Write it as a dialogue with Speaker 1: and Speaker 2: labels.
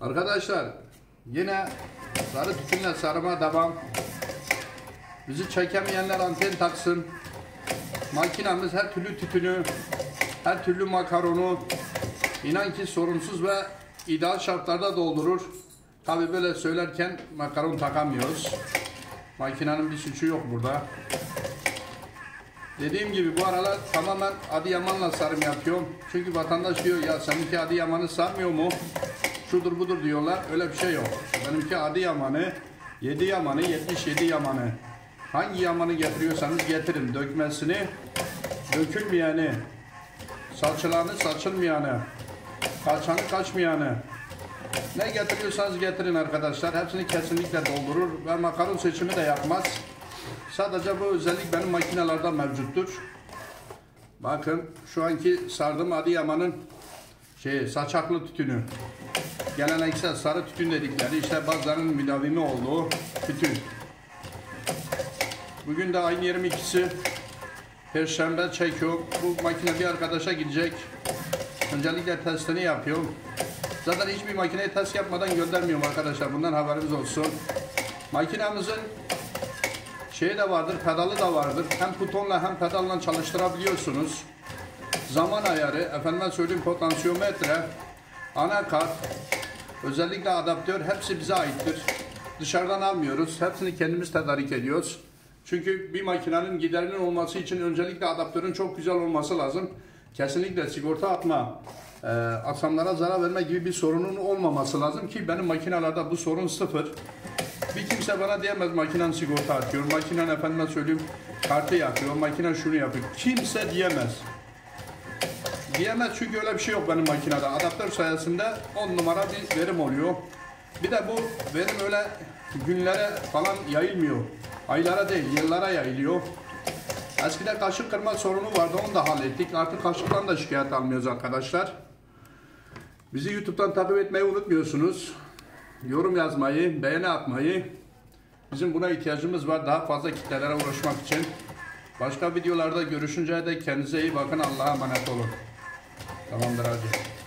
Speaker 1: Arkadaşlar yine sarı tütünle sarıma devam. Bizi çekemeyenler anten taksın. Makinamız her türlü tütünü, her türlü makaronu inan ki sorunsuz ve ideal şartlarda doldurur. Tabi böyle söylerken makaron takamıyoruz. Makinenin bir suçu yok burada. Dediğim gibi bu aralar tamamen Adıyaman'la sarım yapıyorum. Çünkü vatandaş diyor ya seninki Adıyaman'ı sarmıyor mu? Şudur budur diyorlar. Öyle bir şey yok. Benimki Adıyaman'ı, 7 yamanı, 77 yamanı. Hangi yamanı getiriyorsanız getirin. Dökmesini, dökülmeyeni, salçalarını saçılmayanı, kaçanı kaçmayanı. Ne getiriyorsanız getirin arkadaşlar. Hepsini kesinlikle doldurur ve makaron seçimi de yapmaz. Sadece bu özellik benim makinelerde mevcuttur. Bakın şu anki sardığım Adıyaman'ın şey saçaklı tütünü. Geleneksel sarı tütün dedikleri işte bazılarının müdavimi olduğu tütün. Bugün de ayın 22'si Perşembe çekiyorum. Bu makine bir arkadaşa gidecek. Öncelikle testini yapıyorum. Zaten hiçbir makineyi test yapmadan göndermiyorum arkadaşlar. Bundan haberiniz olsun. Makinamızın şeyi de vardır, pedalı da vardır. Hem butonla hem pedalla çalıştırabiliyorsunuz. Zaman ayarı, efendime söyleyeyim potansiyometre, anakart, özellikle adaptör hepsi bize aittir. Dışarıdan almıyoruz. Hepsini kendimiz tedarik ediyoruz. Çünkü bir makinenin giderinin olması için öncelikle adaptörün çok güzel olması lazım. Kesinlikle sigorta atma, e, aksamlara zarar verme gibi bir sorunun olmaması lazım ki benim makinelerde bu sorun sıfır. Bir kimse bana diyemez makinen sigorta atıyor, makinen efendime söyleyeyim kartı yakıyor, makinen şunu yapıyor. Kimse diyemez. Diyemez çünkü öyle bir şey yok benim makinede. Adaptör sayesinde 10 numara bir verim oluyor. Bir de bu verim öyle günlere falan yayılmıyor. Aylara değil, yıllara yayılıyor. Eskiden kaşık kırma sorunu vardı, onu da hallettik. Artık kaşıktan da şikayet almıyoruz arkadaşlar. Bizi YouTube'dan takip etmeyi unutmuyorsunuz. Yorum yazmayı, beğeni atmayı. Bizim buna ihtiyacımız var daha fazla kitlelere ulaşmak için. Başka videolarda görüşünceye dek kendinize iyi bakın. Allah'a emanet olun. Tamamdır abi.